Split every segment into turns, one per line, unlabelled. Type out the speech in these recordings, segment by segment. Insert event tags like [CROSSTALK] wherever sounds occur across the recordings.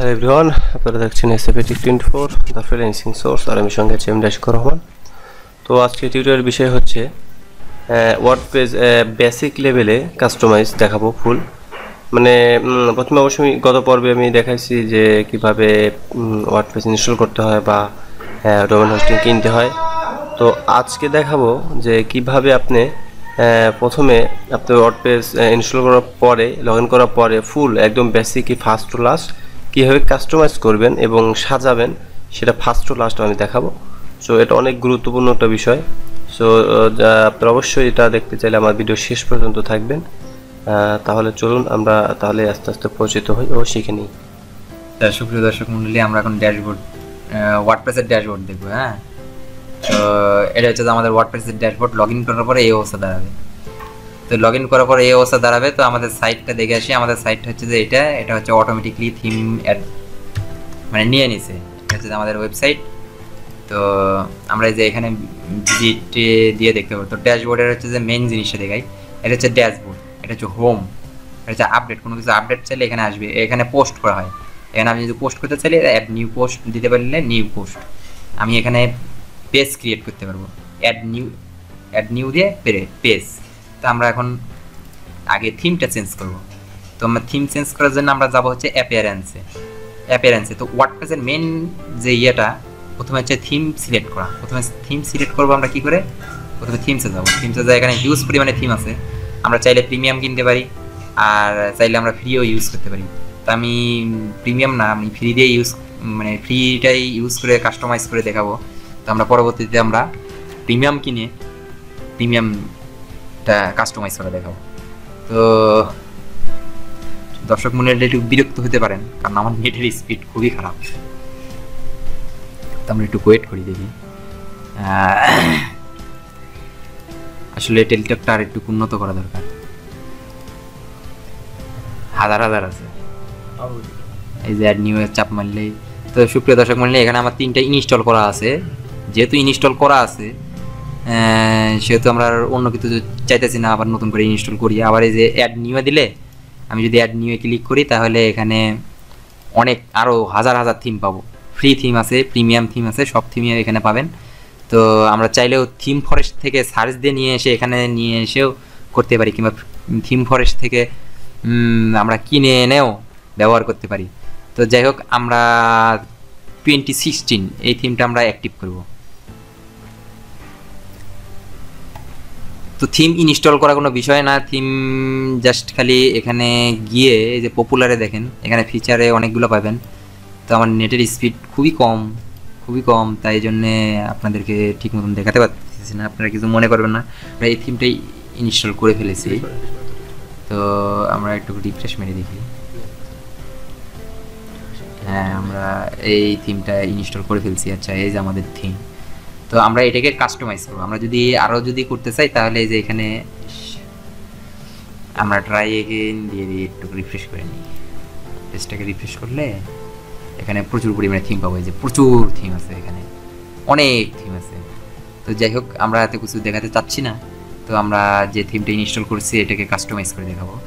Hello everyone আপনারা দেখছেন SAP tick twenty four the freelancing source আর আমি সঙ্গে আছি এম ডাশকর রহমান। তো আজকে টিউটোরিয়াল বিষয় হচ্ছে ওয়ার্ড পেজ বেসিক লেভেলে কাস্টমাইজ দেখাবো ফুল মানে প্রথমে অবশ্যই গত পর্বে আমি দেখাইছি যে কীভাবে ওয়ার্ড পেজ ইনস্টল করতে হয় বা ডোমেন হোস্টিং কিনতে হয়। তো আজকে দেখাবো যে কীভাবে আপনি প্রথমে আপনি ওয়ার্ড পেজ ইনস্টল করার পরে লগ ইন করার পরে ফুল একদম বেসিক ফার্স্ট টু লাস্ট কীভাবে কাস্টমাইজ করবেন এবং সাজাবেন, সেটা ফার্স্ট টু লাস্ট আমি দেখাবো। সো এটা অনেক গুরুত্বপূর্ণ একটা বিষয়। সো আপনারা অবশ্যই এটা দেখতে চাইলে আমার ভিডিও শেষ পর্যন্ত থাকবেন। তাহলে চলুন আমরা তাহলে আস্তে আস্তে পরিচিত হই ও শিখে নিই।
সুপ্রিয় দর্শক মন্ডলী, আমরা এখন ড্যাশবোর্ড ওয়ার্ডপ্রেসের ড্যাশবোর্ড দেখব হ্যাঁ? তো এটা হচ্ছে আমাদের ওয়ার্ডপ্রেসের ড্যাশবোর্ড লগ ইন করার পরে এই অবস্থা দাঁড়াবে। তো লগ ইন করার পরে এই অবস্থা দাঁড়াবে। তো আমাদের সাইটটা দেখে আসি। আমাদের সাইটটা হচ্ছে যে এটা। এটা হচ্ছে অটোমেটিকলি থিম অ্যাড মানে নিয়ে নিছে। এটা হচ্ছে আমাদের ওয়েবসাইট তো আমরা এই যে এখানে ভিজিট দিয়ে দেখতে পাবো। তো ড্যাশবোর্ডের হচ্ছে যে মেন জিনিসটা দেখাই। এটা হচ্ছে ড্যাশবোর্ড এটা হচ্ছে হোম এটা হচ্ছে আপডেট কোনো কিছু আপডেট চাইলে এখানে আসবে। এখানে পোস্ট করা হয়। এখানে আমি যদি পোস্ট করতে চাইলে অ্যাড নিউ পোস্ট দিতে পারলে নিউ পোস্ট আমি এখানে পেজ ক্রিয়েট করতে পারব। অ্যাড নিউ অ্যাড নিউ দিয়ে পেজ তো আমরা এখন আগে থিমটা চেঞ্জ করব। তো আমরা থিম চেঞ্জ করার জন্য আমরা যাব হচ্ছে অ্যাপিয়ারেন্সে অ্যাপিয়ারেন্সে তো ওয়ার্ডপ্রেসের মেন যে ইয়েটা, প্রথমে হচ্ছে থিম সিলেক্ট করা। প্রথমে থিম সিলেক্ট করব আমরা কি করে? প্রথমে থিমসে যাব। থিমসে যাই এখানে হিউজ পরিমাণে থিম আছে। আমরা চাইলে প্রিমিয়াম কিনতে পারি, আর চাইলে আমরা ফ্রিও ইউজ করতে পারি। তো আমি প্রিমিয়াম না, আমি ফ্রি দিয়ে ইউজ মানে ফ্রিটাই ইউজ করে কাস্টমাইজ করে দেখাবো। তো আমরা পরবর্তীতে আমরা প্রিমিয়াম কিনে প্রিমিয়ামটা কাস্টমাইজ করে দেখাবো। তো দর্শক মনে একটু বিরক্ত হতে পারেন, কারণ আমার নেটের স্পিড খুবই খারাপ। তো আমরা একটু ওয়েট করি, দেখি। আসলে টেলিটকটা আর একটু উন্নত করা দরকার। হাজার হাজার আছে। এই যে নিউ এর চাপ মারলেই। তো সুপ্রিয় দর্শক মারলে এখানে আমার তিনটা ইনস্টল করা আছে। যেহেতু ইনস্টল করা আছে সেহেতু আমরা অন্য কিছু চাইতেছি না, আবার নতুন করে ইনস্টল করি। আবার এই যে অ্যাড নিউয়ে দিলে, আমি যদি অ্যাড নিউয়ে ক্লিক করি, তাহলে এখানে অনেক আরও হাজার হাজার থিম পাবো। ফ্রি থিম আছে প্রিমিয়াম থিম আছে, সব থিমই এখানে পাবেন। তো আমরা চাইলেও থিম ফরেস্ট থেকে সার্চ দিয়ে নিয়ে এসে, এখানে নিয়ে এসেও করতে পারি, কিংবা থিম ফরেস্ট থেকে আমরা কিনে এনেও ব্যবহার করতে পারি। তো যাই হোক, আমরা টোয়েন্টি সিক্সটিন এই থিমটা আমরা অ্যাক্টিভ করব। তো থিম ইনস্টল করা কোনো বিষয় না। থিম জাস্ট খালি এখানে গিয়ে এই যে পপুলারে দেখেন, এখানে ফিচারে অনেকগুলো পাবেন। তো আমার নেটের স্পিড খুবই কম খুবই কম, তাই জন্যে আপনাদেরকে ঠিক মতন দেখাতে পারতেছি না। আপনারা কিছু মনে করবেন না। আমরা এই থিমটাই ইনস্টল করে ফেলেছি। তো আমরা একটু রিফ্রেশ মেরে দেখি। হ্যাঁ আমরা এই থিমটা ইনস্টল করে ফেলছি। আচ্ছা এই যে আমাদের থিম তো আমরা এটাকে কাস্টমাইজ করব। আমরা যদি আরও যদি করতে চাই, তাহলে যে এখানে আমরা ট্রাই এগেন দিয়ে দিয়ে একটু রিফ্রেশ করে নিই। পেজটাকে রিফ্রেশ করলে এখানে প্রচুর পরিমাণে থিম পাবো। যে প্রচুর থিম আছে এখানে। অনেক থিম আছে। তো যাই হোক, আমরা এত কিছু দেখাতে চাচ্ছি না। তো আমরা যে থিমটা ইনস্টল করছি, এটাকে কাস্টমাইজ করে দেখাবো।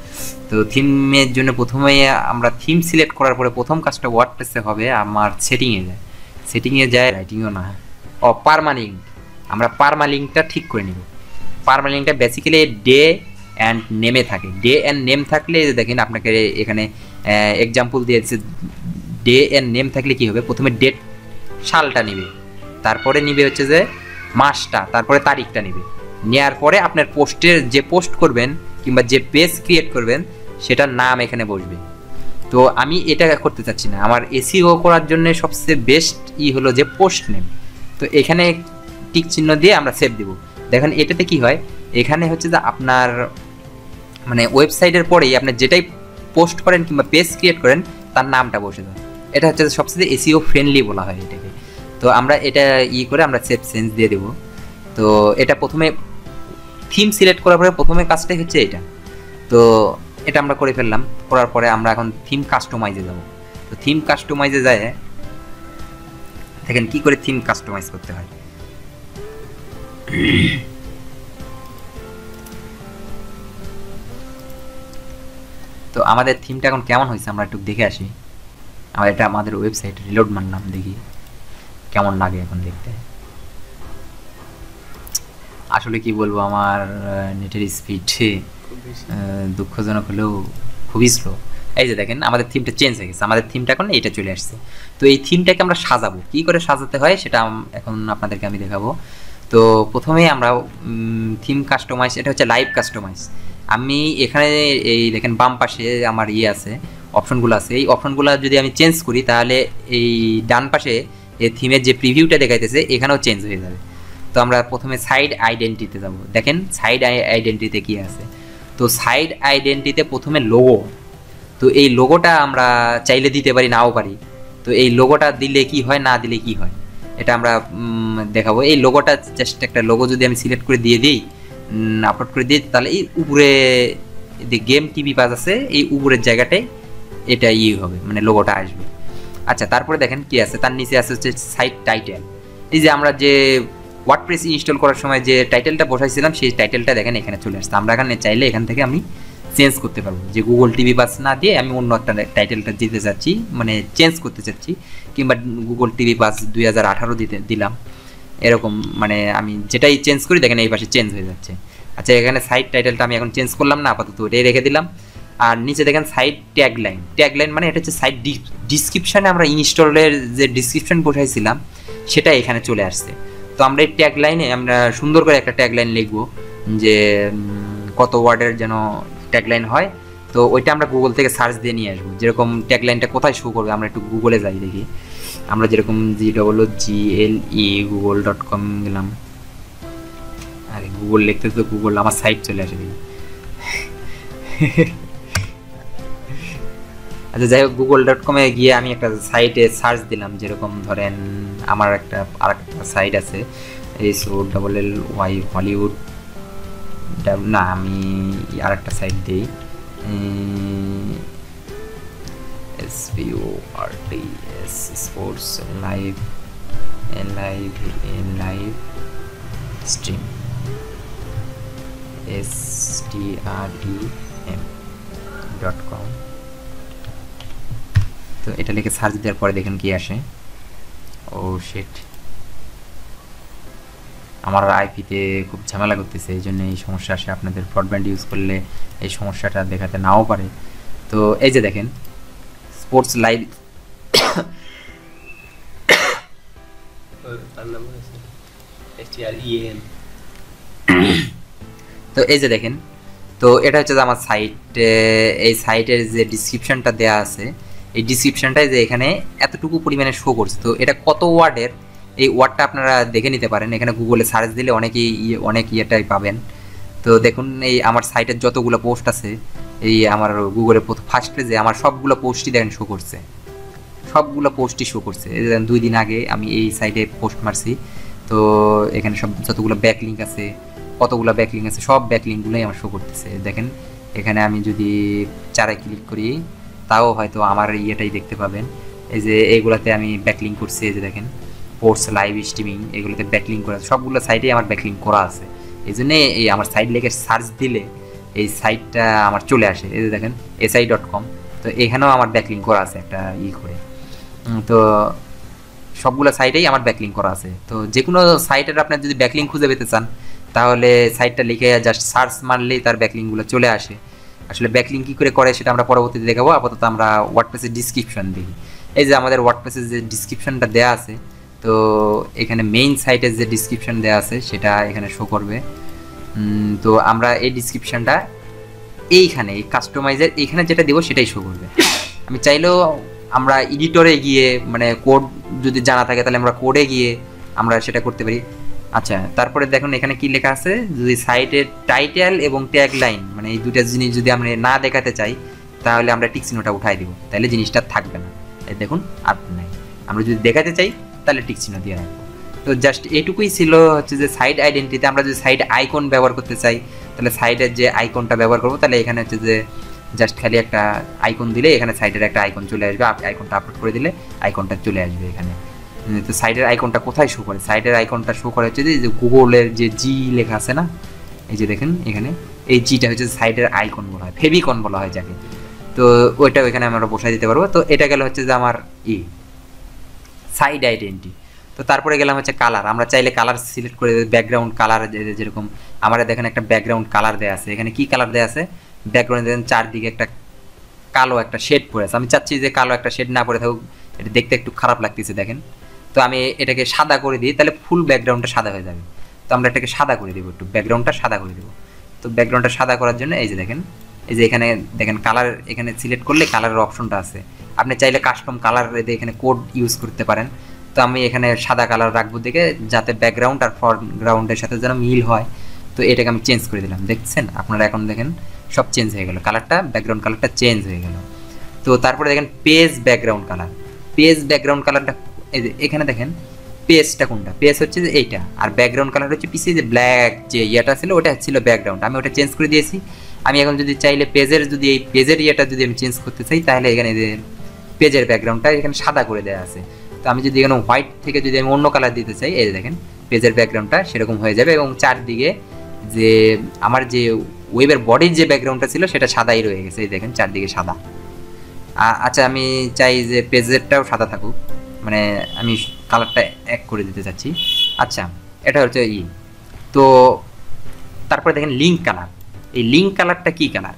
তো থিমের জন্য প্রথমেই আমরা থিম সিলেক্ট করার পরে প্রথম কাজটা ওয়ার্ডপ্রেসে হবে আমার সেটিংয়ে যায় সেটিংয়ে যায় রাইটিংও না। ও পারমালিঙ্ক আমরা পারমালিঙ্কটা ঠিক করে নিব। পারমালিঙ্কটা বেসিক্যালি ডে অ্যান্ড নেমে থাকে। ডে অ্যান্ড নেম থাকলে দেখেন আপনাকে এখানে এক্সাম্পল দিয়েছে। ডে অ্যান্ড নেম থাকলে কি হবে? প্রথমে ডেট সালটা নিবে। তারপরে নিবে হচ্ছে যে মাসটা, তারপরে তারিখটা নিবে। নেওয়ার পরে আপনার পোস্টের যে পোস্ট করবেন কিংবা যে পেজ ক্রিয়েট করবেন, সেটার নাম এখানে বসবে। তো আমি এটা করতে চাচ্ছি না। আমার এসিও করার জন্য সবচেয়ে বেস্ট ই হলো যে পোস্ট নেম তো এখানে টিক চিহ্ন দিয়ে আমরা সেভ দেব। দেখেন, এটাতে কি হয়? এখানে হচ্ছে যে আপনার মানে ওয়েবসাইটের পরেই আপনি যেটাই পোস্ট করেন কিংবা পেজ ক্রিয়েট করেন, তার নামটা বসে যায়। এটা হচ্ছে সবচেয়ে এসিও ফ্রেন্ডলি বলা হয় এটাকে। তো আমরা এটা ই করে আমরা সেভ সেন্স দিয়ে দেবো। তো এটা প্রথমে থিম সিলেক্ট করার পরে প্রথমে কাজটাই হচ্ছে এটা। তো এটা আমরা করে ফেললাম। করার পরে আমরা এখন থিম কাস্টমাইজে যাব। তো থিম কাস্টমাইজে যায় দেখেন কি করে থিম কাস্টমাইজ করতে হয়। তো আমাদের থিমটা এখন কেমন হয়েছে আমরা একটু দেখে আসি। আমার এটা আমাদের ওয়েবসাইট রিলোড মারলাম, দেখি কেমন লাগে এখন দেখতে। আসলে কি বলব, আমার নেটের স্পিড দুঃখজনক হলেও খুবই স্লো এই যে দেখেন, আমাদের থিমটা চেঞ্জ হয়ে গেছে, আমাদের থিমটা এখন এটা চলে আসছে। তো এই থিমটাকে আমরা সাজাবো। কি করে সাজাতে হয় সেটা এখন আপনাদেরকে আমি দেখাবো। তো প্রথমে আমরা থিম কাস্টমাইজ এটা হচ্ছে লাইভ কাস্টমাইজ আমি এখানে এই দেখেন, বাম পাশে আমার ইয়ে আছে, অপশনগুলো আছে। এই অপশনগুলো যদি আমি চেঞ্জ করি, তাহলে এই ডান পাশে এই থিমের যে প্রিভিউটা দেখাইতেছে, এখানেও চেঞ্জ হয়ে যাবে। তো আমরা প্রথমে সাইড আইডেন্টিতে যাব। দেখেন সাইড আইডেন্টিতে কি আছে? তো সাইড আইডেন্টিতে প্রথমে লোগো তো এই লোগোটা আমরা চাইলে দিতে পারি, নাও পারি। তো এই লোগোটা দিলে কি হয়, না দিলে কি হয়? এটা আমরা দেখাবো। এই লোগোটা জাস্ট একটা লোগো যদি আমি সিলেক্ট করে দিয়ে দিই আপলোড করে দিই, তাহলে এই উপরে যে গেম টিভি পাস আছে, এই উপরের জায়গাটায় এটা ইয়ে হবে মানে লোগোটা আসবে। আচ্ছা তারপরে দেখেন কি আছে। তার নিচে আছে হচ্ছে সাইট টাইটেল এই যে আমরা যে ওয়ার্ডপ্রেস ইনস্টল করার সময় যে টাইটেলটা বসাইছিলাম, সেই টাইটেলটা দেখেন এখানে চলে আসছে। আমরা এখানে চাইলে এখান থেকে আমি চেঞ্জ করতে পারব। যে গুগল টিভি পাস না দিয়ে আমি অন্য একটা টাইটেলটা দিতে চাচ্ছি মানে চেঞ্জ করতে চাচ্ছি, কিংবা গুগল টিভি পাস দুই হাজার আঠারো দিতে, দিলাম। এরকম মানে আমি যেটাই চেঞ্জ করি, দেখেন এই পাশে চেঞ্জ হয়ে যাচ্ছে। আচ্ছা এখানে সাইড টাইটেলটা আমি এখন চেঞ্জ করলাম না, আপাতত ওটাই রেখে দিলাম। আর নিচে দেখেন site tag line tag line মানে এটা হচ্ছে সাইড ডিসক্রিপশানে আমরা ইনস্টলের যে ডিসক্রিপশন বসাইছিলাম সেটা এখানে চলে আসছে। তো আমরা এই ট্যাগ লাইনে আমরা সুন্দর করে একটা ট্যাগ লাইন লিখব যে কত ওয়ার্ডের যেন ট্যাগ লাইন হয়, তো ওইটা আমরা গুগল থেকে সার্চ দিয়ে নিয়ে আসব। যেরকম ট্যাগ লাইনটা কোথায় শো করবে, আমরা একটু গুগলে যাই দেখি। আমরা যেরকম G double G L E Google dot com গেলাম। আরে গুগল লিখতে তো গুগল আমার সাইট চলে আসে দেখি। আচ্ছা যাই হোক গুগল ডট কমে গিয়ে আমি একটা সাইটে সার্চ দিলাম, যেরকম ধরেন আমার একটা আর একটা সাইট আছে, এই so double L Y Hollywood না, আমি আর একটা সাইট দিই S P O R T S sports live live live stream S T R E M dot com তো এটা লিখে সার্চ দেওয়ার পরে দেখেন কি আসে। ও শিট আমার আইপিতে খুব ঝামেলা করতেছে এই জন্য এই সমস্যা আসে। আপনাদের ব্রডব্যান্ড ইউজ করলে এই সমস্যাটা দেখাতে নাও পারে। তো এই যে দেখেন স্পোর্টস লাইভ
ইএন
তো এই যে দেখেন তো এটা হচ্ছে যে আমার সাইট এই সাইটের যে ডিসক্রিপশনটা দেয়া আছে এই ডিসক্রিপশনটাই যে এখানে এতটুকু পরিমাণে শো করছে। তো এটা কত ওয়ার্ডের? এই ওয়ার্ডটা আপনারা দেখে নিতে পারেন। এখানে গুগলে সার্চ দিলে অনেকেই ইয়ে অনেক ইয়েটাই পাবেন। তো দেখুন, এই আমার সাইটের যতগুলো পোস্ট আছে, এই আমার গুগলে ফার্স্ট পেজে আমার সবগুলো পোস্টই দেখেন শো করছে। সবগুলো পোস্টই শো করছে। দুই দিন আগে আমি এই সাইটে পোস্ট মারছি। তো এখানে সব যতগুলো ব্যাক লিঙ্ক আছে, কতগুলো ব্যাক লিঙ্ক আছে, সব ব্যাক লিঙ্কগুলোই আমার শো করতেছে। দেখেন, এখানে আমি যদি চারে ক্লিক করি, তাও হয়তো আমার ইয়েটাই দেখতে পাবেন। এই যে এইগুলাতে আমি ব্যাকলিং করছি, এই যে দেখেন। পোর্টস লাইভ স্ট্রিমিং এগুলোতে ব্যাকলিং করা আছে। সবগুলো সাইটেই আমার ব্যাকলিং করা আছে। এই জন্যে এই আমার সাইট লেগে সার্চ দিলে এই সাইটটা আমার চলে আসে। এই যে দেখেন এসআই ডট কম তো এখানেও আমার ব্যাকলিং করা আছে একটা ই করে। তো সবগুলো সাইটেই আমার ব্যাকলিং করা আছে। তো যে কোনো সাইটের আপনার যদি ব্যাকলিং খুঁজে পেতে চান, তাহলে সাইটটা লিখে জাস্ট সার্চ মারলেই তার ব্যাকলিংগুলো চলে আসে। আসলে ব্যাকলিং কী করে করে সেটা আমরা পরবর্তীতে দেখাবো। আপাতত আমরা ওয়ার্ডপ্রেসের ডিসক্রিপশন দিই এই যে আমাদের ওয়ার্ডপ্রেসের যে ডিসক্রিপশনটা দেওয়া আছে তো এখানে মেইন সাইটের যে ডিসক্রিপশন দেওয়া আছে, সেটা এখানে শো করবে। তো আমরা এই ডিসক্রিপশনটা এইখানে, এই কাস্টমাইজের এইখানে যেটা দেবো, সেটাই শো করবে। আমি চাইলেও আমরা এডিটরে গিয়ে মানে কোড যদি জানা থাকে, তাহলে আমরা কোডে গিয়ে আমরা সেটা করতে পারি। আচ্ছা তারপরে দেখুন, এখানে কি লেখা আছে? যদি সাইটের টাইটেল এবং ট্যাগ লাইন মানে এই দুটা জিনিস যদি আমরা না দেখাতে চাই, তাহলে আমরা টিকচিহ্নটা উঠাই দিব। তাহলে জিনিসটা থাকবে না। দেখুন, আর নাই। আমরা যদি দেখাতে চাই তাহলে টিকচিহ্ন দিয়ে রাখব। তো জাস্ট এটুকুই ছিল হচ্ছে যে সাইড আইডেন্টিতে আমরা যদি সাইড আইকন ব্যবহার করতে চাই, তাহলে সাইডের যে আইকনটা ব্যবহার করব, তাহলে এখানে হচ্ছে যে জাস্ট খালি একটা আইকন দিলে এখানে সাইডের একটা আইকন চলে আসবে আইকনটা আপলোড করে দিলে আইকনটা চলে আসবে এখানে। তো সাইডের আইকনটা কোথায় শো করে? সাইডের আইকনটা শো করে হচ্ছে যে গুগলের যে জি লেখা আছে না, এই যে দেখেন এখানে, এই জিটা হচ্ছে সাইডের আইকন বলা হয় ফেভিকন বলা হয় যাকে। তো ওইটা ওইখানে আমরা বসাই দিতে পারব। তো এটা গেল হচ্ছে যে আমার ই সাইড আইডেন্টি তো তারপরে গেলাম হচ্ছে কালার আমরা চাইলে কালার সিলেক্ট করে ব্যাকগ্রাউন্ড কালার যেরকম। আমাদের দেখেন একটা ব্যাকগ্রাউন্ড কালার দেওয়া আছে। এখানে কি কালার দেওয়া আছে? ব্যাকগ্রাউন্ড দেখেন চারদিকে একটা কালো একটা শেড পড়ে আছে। আমি চাচ্ছি যে কালো একটা শেড না পড়ে থাকুক, এটা দেখতে একটু খারাপ লাগতেছে, দেখেন। তো আমি এটাকে সাদা করে দিই, তাহলে ফুল ব্যাকগ্রাউন্ডটা সাদা হয়ে যাবে। তো আমরা এটাকে সাদা করে দেবো একটু ব্যাকগ্রাউন্ডটা সাদা করে দেবো। তো ব্যাকগ্রাউন্ডটা সাদা করার জন্য এই যে দেখেন এই যে এখানে দেখেন কালার এখানে সিলেক্ট করলে কালারের অপশনটা আছে। আপনি চাইলে কাস্টম কালার এখানে কোড ইউজ করতে পারেন। তো আমি এখানে সাদা কালার রাখব দেখে, যাতে ব্যাকগ্রাউন্ড আর ফরগ্রাউন্ডের সাথে যেন মিল হয়। তো এটাকে আমি চেঞ্জ করে দিলাম। দেখছেন? আপনারা এখন দেখেন, সব চেঞ্জ হয়ে গেল। কালারটা ব্যাকগ্রাউন্ড কালারটা চেঞ্জ হয়ে গেল। তো তারপরে দেখেন page background colour page background কালারটা এখানে দেখেন পেজটা কোনটা? পেজ হচ্ছে যে এইটা। আর ব্যাকগ্রাউন্ড কালার হচ্ছে পিছিয়ে যে ব্ল্যাক যে ইয়েটা ছিল, ওটা ছিল ব্যাকগ্রাউন্ড আমি ওটা চেঞ্জ করে দিয়েছি। আমি এখন যদি চাইলে পেজের যদি এই পেজের ইয়েটা যদি আমি চেঞ্জ করতে চাই, তাহলে এখানে যে পেজের ব্যাকগ্রাউন্ডটা এখানে সাদা করে দেওয়া আছে। তো আমি যদি এখানে হোয়াইট থেকে যদি আমি অন্য কালার দিতে চাই, এই দেখেন, পেজের ব্যাকগ্রাউন্ডটা সেরকম হয়ে যাবে এবং চারদিকে যে আমার যে ওয়েবের বডির যে ব্যাকগ্রাউন্ডটা ছিল, সেটা সাদাই রয়ে গেছে। এই দেখেন, চারদিকে সাদা। আচ্ছা আমি চাই যে পেজেরটাও সাদা থাকুক। মানে আমি কালারটা এক করে দিতে চাচ্ছি। আচ্ছা এটা হচ্ছে ই। তো তারপরে দেখেন লিঙ্ক কালার এই লিঙ্ক কালারটা কি কালার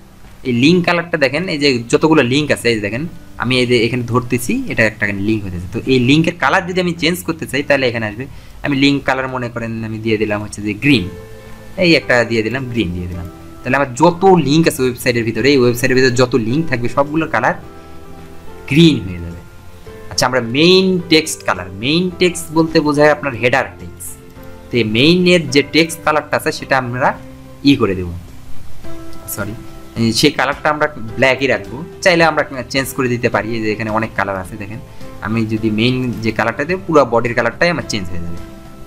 এই লিঙ্ক কালারটা দেখেন, এই যে যতগুলো লিঙ্ক আছে, এই দেখেন, আমি এই যে এখানে ধরতেছি, এটা একটা লিঙ্ক হতেছে তো এই লিঙ্কের কালার যদি আমি চেঞ্জ করতে চাই, তাহলে এখানে আসবে। আমি লিঙ্ক কালার মনে করেন, আমি দিয়ে দিলাম হচ্ছে যে গ্রিন এই একটা দিয়ে দিলাম গ্রিন দিয়ে দিলাম। তাহলে আমার যত লিঙ্ক আছে ওয়েবসাইটের ভিতরে, এই ওয়েবসাইটের ভিতরে যত লিঙ্ক থাকবে, সবগুলোর কালার গ্রিন হয়ে যাবে। আচ্ছা আমরা main text colour main text বলতে বোঝায় আপনার হেডার টেক্সট তো এই মেইনের যে টেক্সট কালারটা আছে, সেটা আমরা ই করে দেব। সরি সেই কালারটা আমরা ব্ল্যাকই রাখব। চাইলে আমরা চেঞ্জ করে দিতে পারি যে এখানে অনেক কালার আছে, দেখেন। আমি যদি মেইন যে কালারটা দেবো, পুরো বডির কালারটাই আমার চেঞ্জ হয়ে যাবে।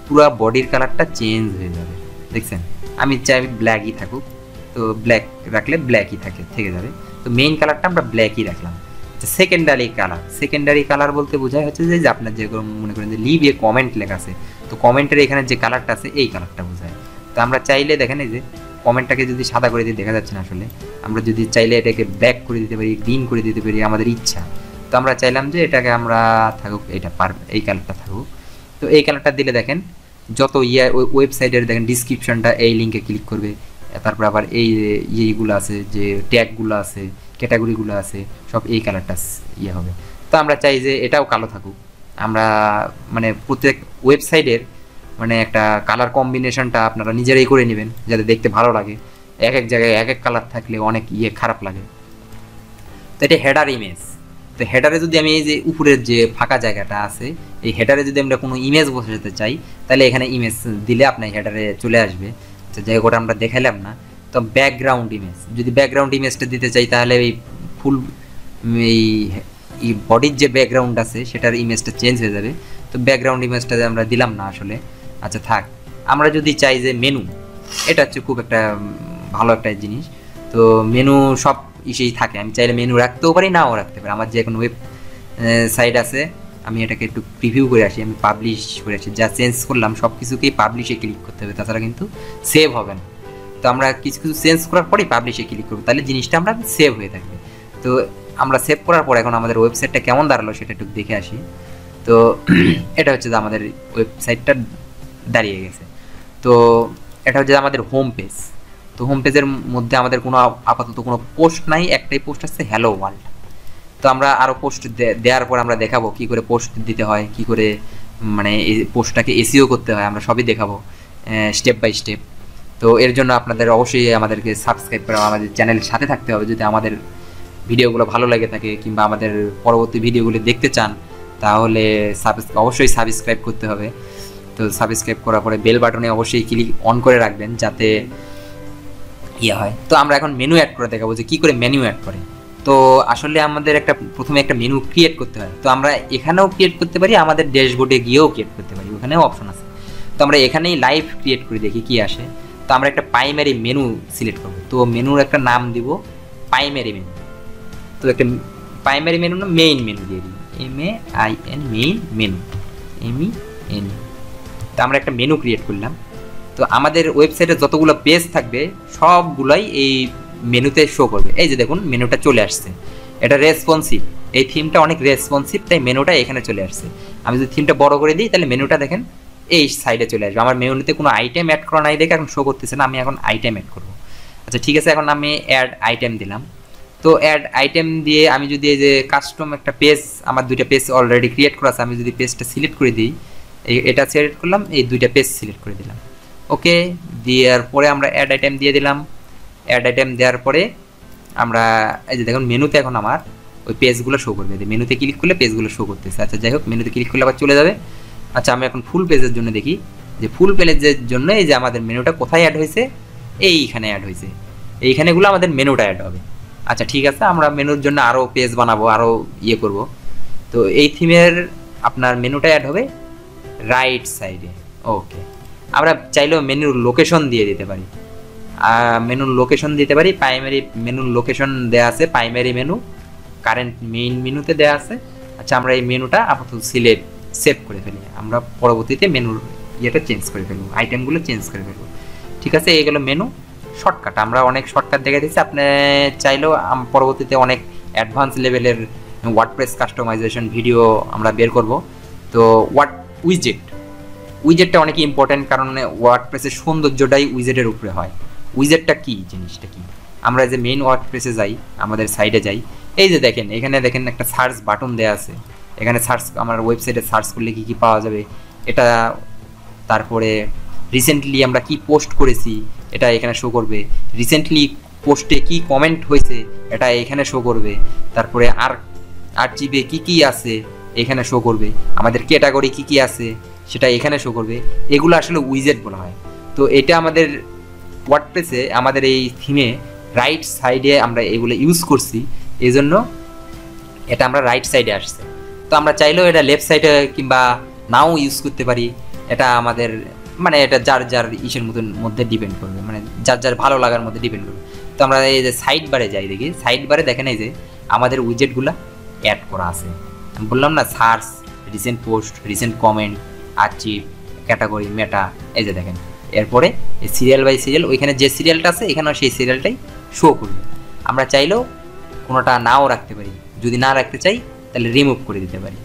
পুরো বডির কালারটা চেঞ্জ হয়ে যাবে, দেখছেন? আমি চাই ব্ল্যাকই থাকুক, তো ব্ল্যাক রাখলে ব্ল্যাকই থাকে, থেকে যাবে। তো মেইন কালারটা আমরা ব্ল্যাকই রাখলাম। সেকেন্ডারি কালার সেকেন্ডারি কালার বলতে বোঝায় হচ্ছে যে আপনার যে মনে করেন যে লিভ এ কমেন্ট লেখা আছে। তো কমেন্টের এখানে যে কালারটা আছে, এই কালারটা বোঝায়। তো আমরা চাইলে দেখেন এই যে কমেন্টটাকে যদি সাদা করে দিয়ে দেখা যাচ্ছে না আসলে, আমরা যদি চাইলে এটাকে ব্ল্যাক করে দিতে পারি গ্রিন করে দিতে পারি, আমাদের ইচ্ছা। তো আমরা চাইলাম যে এটাকে আমরা থাকুক, এটা পার, এই কালারটা থাকুক। তো এই কালারটা দিলে দেখেন, যত ইয়ে ওয়েবসাইটের দেখেন ডিসক্রিপশনটা এই লিঙ্কে ক্লিক করবে। তারপর আবার এই ইয়েগুলো আছে, যে ট্যাগগুলো আছে ক্যাটাগরিগুলো আছে, সব এই কালারটা ইয়ে হবে। তো আমরা চাই যে এটাও কালো থাকুক। আমরা মানে প্রত্যেক ওয়েবসাইটের মানে একটা কালার কম্বিনেশনটা আপনারা নিজেরাই করে নেবেন, যাতে দেখতে ভালো লাগে। এক এক জায়গায় এক এক কালার থাকলে অনেক ইয়ে খারাপ লাগে। তো এটা হেডার ইমেজ তো হেডারে যদি আমি এই যে উপরের যে ফাঁকা জায়গাটা আছে, এই হেডারে যদি আমরা কোনো ইমেজ বসাতে চাই, তাহলে এখানে ইমেজ দিলে আপনার হেডারে চলে আসবে। তো ওটা আমরা দেখালাম না। তো ব্যাকগ্রাউন্ড ইমেজ যদি ব্যাকগ্রাউন্ড ইমেজটা দিতে চাই, তাহলে এই ফুল, এই এই বডির যে ব্যাকগ্রাউন্ড আছে, সেটার ইমেজটা চেঞ্জ হয়ে যাবে। তো ব্যাকগ্রাউন্ড ইমেজটা আমরা দিলাম না আসলে আচ্ছা থাক। আমরা যদি চাই যে মেনু এটা হচ্ছে খুব একটা ভালো একটা জিনিস। তো মেনু সব ইসেই থাকে। আমি চাইলে মেনু রাখতেও পারি, নাও রাখতে পারি। আমার যে এখন ওয়েব সাইট আছে, আমি এটাকে একটু প্রিভিউ করে আসি, আমি পাবলিশ করে আসি। যা চেঞ্জ করলাম, সব কিছুকেই পাবলিশে ক্লিক করতে হবে। তাছাড়া কিন্তু সেভ হবে না। তো আমরা কিছু কিছু চেঞ্জ করার পরেই পাবলিশে ক্লিক করব। তাহলে জিনিসটা আমরা সেভ হয়ে থাকবে। তো আমরা সেভ করার পর এখন আমাদের ওয়েবসাইটটা কেমন দাঁড়াল, সেটা একটু দেখে আসি। তো [CLEARS THROAT] এটা হচ্ছে যে আমাদের ওয়েবসাইটটা দাঁড়িয়ে গেছে। তো এটা হচ্ছে আমাদের হোম পেজ তো হোম পেজের মধ্যে আমাদের কোনো আপাতত কোনো পোস্ট নাই, একটাই পোস্ট আসছে হ্যালো ওয়ার্ল্ড তো আমরা আরও পোস্ট দেওয়ার পর আমরা দেখাবো কি করে পোস্ট দিতে হয়, কি করে মানে এই পোস্টটাকে এসিও করতে হয়, আমরা সবই দেখাবো স্টেপ বাই স্টেপ তো এর জন্য আপনাদের অবশ্যই আমাদেরকে সাবস্ক্রাইব করে, আমাদের চ্যানেলের সাথে থাকতে হবে। যদি আমাদের ভিডিওগুলো ভালো লাগে থাকে কিংবা আমাদের পরবর্তী ভিডিওগুলো দেখতে চান, তাহলে অবশ্যই সাবস্ক্রাইব করতে হবে। তো সাবস্ক্রাইব করার পরে বেল বাটনে অবশ্যই ক্লিক অন করে রাখবেন যাতে ইয়ে হয়। তো আমরা এখন মেনু অ্যাড করে দেখাবো যে কী করে মেনু অ্যাড করে। তো আসলে আমাদের একটা, প্রথমে একটা মেনু ক্রিয়েট করতে হয়। তো আমরা এখানেও ক্রিয়েট করতে পারি, আমাদের ড্যাশবোর্ডে গিয়েও ক্রিয়েট করতে পারি। ওখানেও অপশন আছে। তো আমরা এখানেই লাইভ ক্রিয়েট করে দেখি কি আসে। তো আমরা একটা প্রাইমারি মেনু সিলেক্ট করব। তো মেনুর একটা নাম দিব প্রাইমারি মেনু তো একটা প্রাইমারি মেনু না মেইন মেনু দিয়ে দিই M A I N main menu M E N তো আমরা একটা মেনু ক্রিয়েট করলাম। তো আমাদের ওয়েবসাইটে যতগুলো পেজ থাকবে, সবগুলোই এই মেনুতে শো করবে। এই যে দেখুন মেনুটা চলে আসছে। এটা রেসপন্সিভ এই থিমটা অনেক রেসপন্সিভ তাই মেনুটা এখানে চলে আসছে। আমি যদি থিমটা বড় করে দিই, তাহলে মেনুটা দেখেন, এই সাইডে চলে আসবে। আমার মেনুতে কোনো আইটেম অ্যাড করা নাই দেখে এখন শো করতেছে না, আমি এখন আইটেম অ্যাড করব। আচ্ছা ঠিক আছে, এখন আমি অ্যাড আইটেম দিলাম। তো অ্যাড আইটেম দিয়ে আমি যদি এই যে কাস্টম একটা পেজ আমার দুইটা পেজ অলরেডি ক্রিয়েট করা আছে, আমি যদি পেজটা সিলেক্ট করে দিই এটা সিলেক্ট করলাম, এই দুইটা পেজ সিলেক্ট করে দিলাম। ওকে দেওয়ার পরে আমরা অ্যাড আইটেম দিয়ে দিলাম। অ্যাড আইটেম দেওয়ার পরে আমরা, এই যে দেখুন মেনুতে এখন আমার ওই পেজগুলো শো করবে। মেনুতে ক্লিক করলে পেজগুলো শো করতেছে। আচ্ছা যাই হোক মেনুতে ক্লিক করলে আবার চলে যাবে। আচ্ছা আমি এখন ফুল পেজের জন্য দেখি যে ফুল পেজের জন্য এই যে আমাদের মেনুটা কোথায় অ্যাড হয়েছে, এইখানে অ্যাড হয়েছে। এইখানেগুলো আমাদের মেনুটা অ্যাড হবে। আচ্ছা ঠিক আছে, আমরা মেনুর জন্য আরও পেজ বানাবো আরও ইয়ে করব। তো এই থিমের আপনার মেনুটা অ্যাড হবে। রাইট সাইডে ওকে আমরা চাইলেও মেনুর লোকেশন দিয়ে দিতে পারি। মেনুর লোকেশন দিতে পারি। প্রাইমারি মেনুর লোকেশন দেওয়া আছে। প্রাইমারি মেনু কারেন্ট মেইন মেনুতে দেওয়া আছে। আচ্ছা আমরা এই মেনুটা আপাতত সিলেক্ট সেভ করে ফেলি। আমরা পরবর্তীতে মেনুর ইয়েটা চেঞ্জ করে ফেলব। আইটেমগুলো চেঞ্জ করে ফেলব। ঠিক আছে? এই গেলো মেনু শর্টকাট আমরা অনেক শর্টকাট দেখে দিচ্ছি আপনি চাইলেও পরবর্তীতে অনেক অ্যাডভান্স লেভেলের ওয়ার্ডপ্রেস কাস্টমাইজেশন ভিডিও আমরা বের করব। তো ওয়ার্ড উইজেট উইজেটটা অনেক ইম্পর্টেন্ট কারণ ওয়ার্ডপ্রেসের সৌন্দর্যটাই উইজেটের উপরে হয়। উইজেটটা কি? জিনিসটা কি? আমরা যে মেইন ওয়ার্ডপ্রেসে যাই, আমাদের সাইডে যাই, এই যে দেখেন, এখানে দেখেন একটা সার্চ বাটন দেওয়া আছে। এখানে সার্চ আমার ওয়েবসাইটে সার্চ করলে কি কি পাওয়া যাবে? এটা তারপরে রিসেন্টলি আমরা কি পোস্ট করেছি, এটা এখানে শো করবে। রিসেন্টলি পোস্টে কি কমেন্ট হয়েছে, এটা এখানে শো করবে। তারপরে আর আর জিবে কি কি আছে এখানে শো করবে। আমাদের ক্যাটাগরি কি কি আছে সেটা এখানে শো করবে। এগুলো আসলে উইজেট বলা হয়। তো এটা আমাদের ওয়ার্ডপ্রেসে আমাদের এই থিমে রাইট সাইডে আমরা এগুলো ইউজ করছি। এই জন্য এটা আমরা রাইট সাইডে আসছে। তো আমরা চাইলেও এটা লেফট সাইডে কিংবা নাও ইউজ করতে পারি। এটা আমাদের মানে এটা যার যার ইসের মতন মধ্যে ডিপেন্ড করবে। মানে যার যার ভালো লাগার মধ্যে ডিপেন্ড করবে। তো আমরা এই যে সাইড বারে যাই দেখি। সাইড বারে দেখেন এই যে আমাদের উইজেটগুলো অ্যাড করা আছে। বললাম না search recent post recent comment archive category meta এই যে দেখেন। এরপরে সিরিয়াল বাই সিরিয়াল ওইখানে যে সিরিয়ালটা আছে, এখানেও সেই সিরিয়ালটাই শো করবে। আমরা চাইলেও কোনোটা নাও রাখতে পারি। যদি না রাখতে চাই, তাহলে রিমুভ করে দিতে পারি।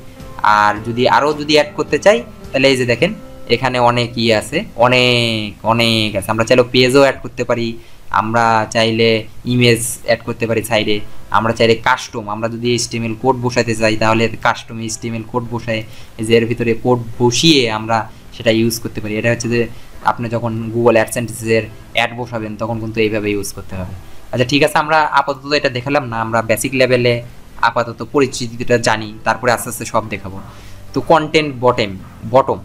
আর যদি আরও যদি অ্যাড করতে চাই, তাহলে এই যে দেখেন, এখানে অনেক ইয়ে আছে, অনেক অনেক আছে। আমরা চাইলেও পেজও অ্যাড করতে পারি। আমরা চাইলে ইমেজ অ্যাড করতে পারি সাইডে আমরা চাইলে কাস্টম আমরা যদি এইচটিএমএল কোড বসাতে চাই, তাহলে কাস্টম এইচটিএমএল কোড বসায়, এই যে এর ভিতরে কোড বসিয়ে আমরা সেটা ইউজ করতে পারি। এটা হচ্ছে যে আপনি যখন গুগল অ্যাডসেন্টেজের অ্যাড বসাবেন, তখন কিন্তু এইভাবে ইউজ করতে হবে। আচ্ছা ঠিক আছে, আমরা আপাতত এটা দেখালাম না, আমরা বেসিক লেভেলে আপাতত পরিচিতিটা জানি, তারপরে আস্তে আস্তে সব দেখাবো। তো কন্টেন্ট বটেম বটম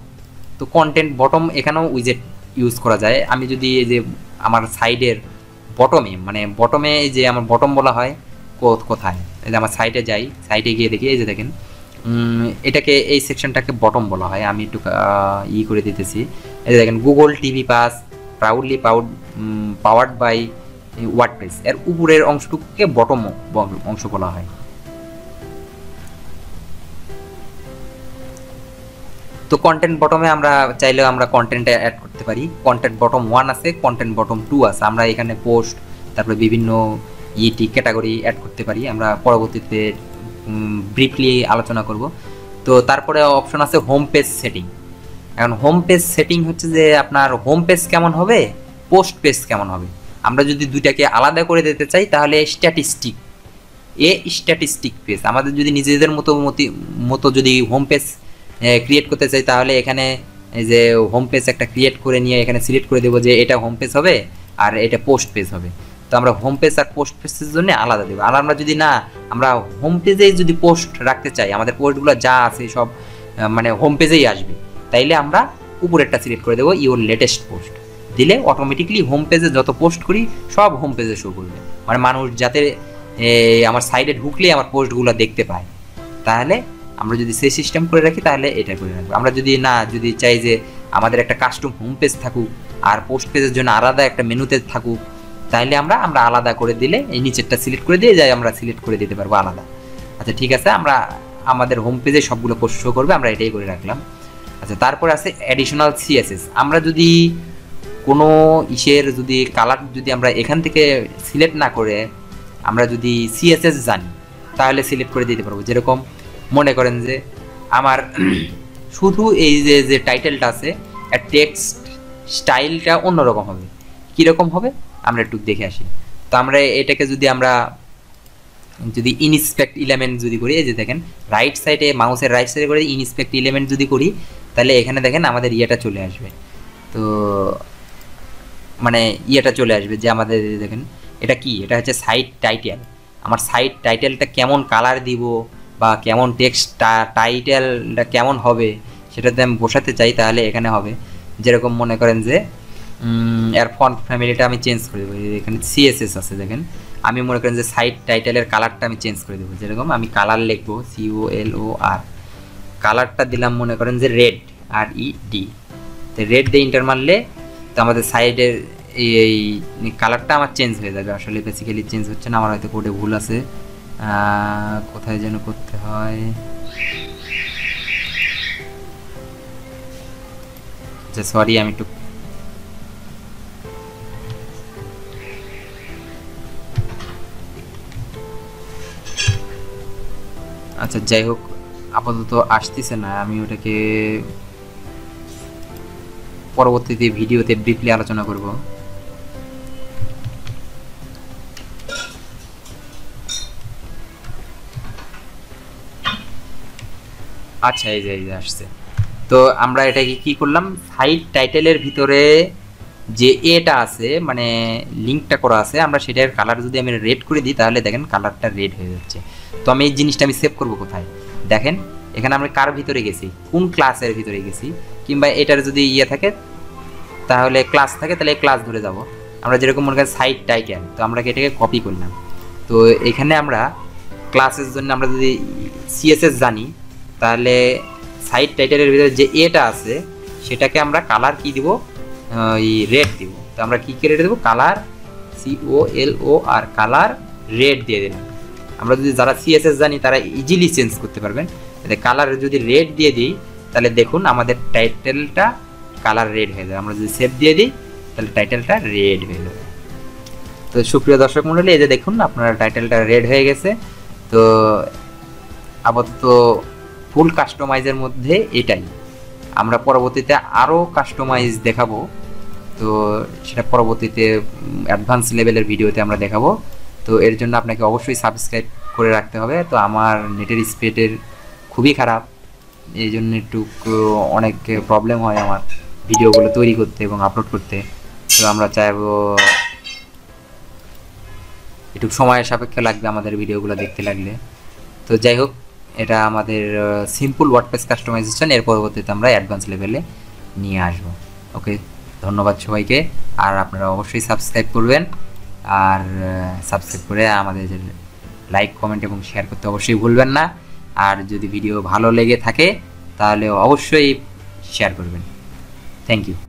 তো কন্টেন্ট বটম এখানেও উইজেট ইউজ করা যায়। আমি যদি এই যে আমার সাইডের বটমে মানে বটমে যে আমার বটম বলা হয় কোথায়? এই যে আমার সাইডে যাই সাইডে গিয়ে দেখি, এই যে দেখেন এটাকে এই সেকশনটাকে বটম বলা হয়। আমি একটু ই করে দিতেছি। এই যে দেখেন Google TV pass proudly pow powered by WordPress এর উপরের অংশটুকুকে বটম অংশ বলা হয়। তো কন্টেন্ট বটমে আমরা চাইলেও আমরা কন্টেন্ট অ্যাড করতে পারি। কন্টেন্ট বটম ওয়ান আছে কন্টেন্ট বটম টু আছে। আমরা এখানে পোস্ট তারপরে বিভিন্ন ইটি ক্যাটাগরি অ্যাড করতে পারি। আমরা পরবর্তীতে ব্রিফলি আলোচনা করব। তো তারপরে অপশন আছে হোম পেজ সেটিং এখন হোম পেজ সেটিং হচ্ছে যে আপনার হোম পেজ কেমন হবে পোস্ট পেজ কেমন হবে। আমরা যদি দুইটাকে আলাদা করে দিতে চাই, তাহলে স্ট্যাটিস্টিক এ স্ট্যাটিস্টিক পেজ আমাদের যদি নিজেদের মতো মতি- যদি হোম পেজ ক্রিয়েট করতে চাই, তাহলে এখানে যে হোম পেজ একটা ক্রিয়েট করে নিয়ে এখানে সিলেক্ট করে দেবো যে এটা হোম পেজ হবে আর এটা পোস্ট পেজ হবে। তো আমরা হোম পেজ আর পোস্ট পেজের জন্য আলাদা দেবো। আর আমরা যদি না, আমরা হোম পেজেই যদি পোস্ট রাখতে চাই, আমাদের পোস্টগুলো যা আছে সব মানে হোম পেজেই আসবে। তাইলে আমরা উপরেরটা সিলেক্ট করে দেবো ইওর লেটেস্ট পোস্ট দিলে অটোমেটিকলি হোম পেজে যত পোস্ট করি, সব হোম পেজে শো করবে। মানে মানুষ যাতে আমার সাইডে ঢুকলে আমার পোস্টগুলো দেখতে পায়। তাহলে আমরা যদি সেই সিস্টেম করে রাখি, তাহলে এটা করে রাখব। আমরা যদি না, যদি চাই যে আমাদের একটা কাস্টম হোম পেজ থাকুক, আর পোস্ট পেজের জন্য আলাদা একটা মেনুতে থাকুক তাহলে আমরা আমরা আলাদা করে দিলে, এই নিচেরটা সিলেক্ট করে দিয়ে যাই, আমরা সিলেক্ট করে দিতে পারব আলাদা। আচ্ছা ঠিক আছে, আমরা আমাদের হোম পেজে সবগুলো পোস্ট শো করবে, আমরা এটাই করে রাখলাম। আচ্ছা তারপর আছে অ্যাডিশনাল সিএসএস আমরা যদি কোনো ইসের যদি কালার যদি আমরা এখান থেকে সিলেক্ট না করে, আমরা যদি সিএসএস জানি, তাহলে সিলেক্ট করে দিতে পারব। যেরকম মনে করেন যে আমার [CLEARS THROAT] শুধু এই যে যে টাইটেলটা আছে আর টেক্সট স্টাইলটা অন্যরকম হবে। কীরকম হবে? আমরা একটু দেখে আসি। তো আমরা এটাকে যদি আমরা যদি ইনস্পেক্ট ইলেমেন্ট যদি করি এই যে দেখেন রাইট সাইডে মাউসের রাইট সাইডে করে ইনস্পেক্ট ইলেমেন্ট যদি করি তাহলে এখানে দেখেন আমাদের ইয়েটা চলে আসবে। তো মানে ইয়েটা চলে আসবে যে আমাদের দেখেন এটা কি? এটা হচ্ছে সাইট টাইটেল আমার সাইট টাইটেলটা কেমন কালার দিব? বা কেমন টেক্সট টাইটেলটা কেমন হবে, সেটাতে আমি বসাতে চাই, তাহলে এখানে হবে। যেরকম মনে করেন যে এর ফন্ট ফ্যামিলিটা আমি চেঞ্জ করে দেবো। এখানে সিএসএস আছে, দেখেন। আমি মনে করেন যে সাইট টাইটেলের কালারটা আমি চেঞ্জ করে দেবো। যেরকম আমি কালার লিখব সিও এল ও আর কালারটা দিলাম মনে করেন যে রেড আর ই ডি তো রেড দিয়ে ইন্টার মারলে, তো আমাদের সাইডের এই কালারটা আমার চেঞ্জ হয়ে যাবে। আসলে বেসিক্যালি চেঞ্জ হচ্ছে না, আমার হয়তো কোডে ভুল আছে। কোথায় যেন করতে হয়? আচ্ছা সরি আমি একটু আচ্ছা যাই হোক, আপাতত আসতেছে না। আমি ওটাকে পরবর্তীতে ভিডিওতে ব্রিফলি আলোচনা করব। আচ্ছা এই যে এই যে আসছে। তো আমরা এটাকে কি করলাম? সাইট টাইটেলের ভিতরে যে এটা আছে মানে লিঙ্কটা করা আছে, আমরা সেটার কালার যদি আমি রেড করে দিই, তাহলে দেখেন কালারটা রেড হয়ে যাচ্ছে। তো আমি এই জিনিসটা আমি সেভ করব কোথায়? দেখেন, এখানে আমরা কার ভিতরে গেছি? কোন ক্লাসের ভিতরে গেছি? কিংবা এটার যদি ইয়ে থাকে, তাহলে ক্লাস থাকে, তাহলে ক্লাস ধরে যাব। আমরা যেরকম মনে করেন সাইট টাইটেল তো আমরা এটাকে কপি করলাম। তো এখানে আমরা ক্লাসের জন্য আমরা যদি সিএসএস জানি তাহলে সাইড টাইটেলের ভিতরে যে এটা আছে, সেটাকে আমরা কালার কি দিব? এই রেড দিব। তো আমরা কি করে দেবো? Colour C O L O R colour red দিয়ে দিলাম। আমরা যদি যারা সিএসএস জানি, তারা ইজিলি চেঞ্জ করতে পারবেন। কালার যদি রেড দিয়ে দিই, তাহলে দেখুন আমাদের টাইটেলটা কালার রেড হয়ে যাবে। আমরা যদি সেভ দিয়ে দিই, তাহলে টাইটেলটা রেড হয়ে যাবে। তো সুপ্রিয় দর্শক মণ্ডলী এই যে দেখুন, আপনার টাইটেলটা রেড হয়ে গেছে। তো আপাতত ফুল কাস্টমাইজের মধ্যে এটাই। আমরা পরবর্তীতে আরও কাস্টমাইজ দেখাবো। তো সেটা পরবর্তীতে অ্যাডভান্স লেভেলের ভিডিওতে আমরা দেখাবো। তো এর জন্য আপনাকে অবশ্যই সাবস্ক্রাইব করে রাখতে হবে। তো আমার নেটের স্পিডের খুবই খারাপ। এই জন্য একটু অনেক প্রবলেম হয় আমার ভিডিওগুলো তৈরি করতে এবং আপলোড করতে। তো আমরা চাইব, একটু সময়ের সাপেক্ষে লাগবে আমাদের ভিডিওগুলো দেখতে লাগলে। তো যাই হোক এটা আমাদের সিম্পল ওয়ার্ডপ্রেস কাস্টমাইজেশন এর পরবর্তীতে আমরা অ্যাডভান্স লেভেলে নিয়ে আসব। ওকে ধন্যবাদ সবাইকে। আর আপনারা অবশ্যই সাবস্ক্রাইব করবেন। আর সাবস্ক্রাইব করে আমাদের লাইক কমেন্ট এবং শেয়ার করতে অবশ্যই ভুলবেন না। আর যদি ভিডিও ভালো লেগে থাকে, তাহলে অবশ্যই শেয়ার করবেন। Thank you